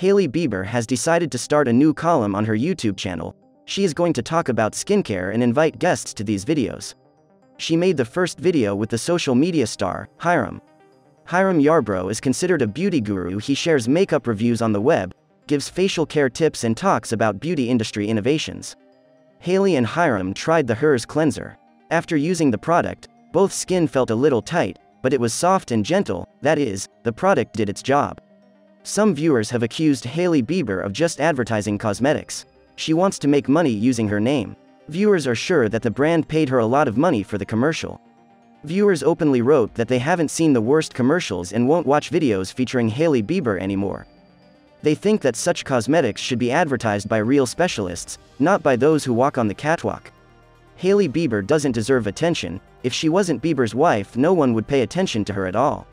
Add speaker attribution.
Speaker 1: Hailey Bieber has decided to start a new column on her YouTube channel. She is going to talk about skincare and invite guests to these videos. She made the first video with the social media star, Hyram. Hyram Yarbro is considered a beauty guru. He shares makeup reviews on the web, gives facial care tips and talks about beauty industry innovations. Hailey and Hyram tried the Hers cleanser. After using the product, both skin felt a little tight, but it was soft and gentle, that is, the product did its job. Some viewers have accused Hailey Bieber of just advertising cosmetics. She wants to make money using her name. Viewers are sure that the brand paid her a lot of money for the commercial. Viewers openly wrote that they haven't seen the worst commercials and won't watch videos featuring Hailey Bieber anymore. They think that such cosmetics should be advertised by real specialists, not by those who walk on the catwalk. Hailey Bieber doesn't deserve attention, if she wasn't Bieber's wife no one would pay attention to her at all.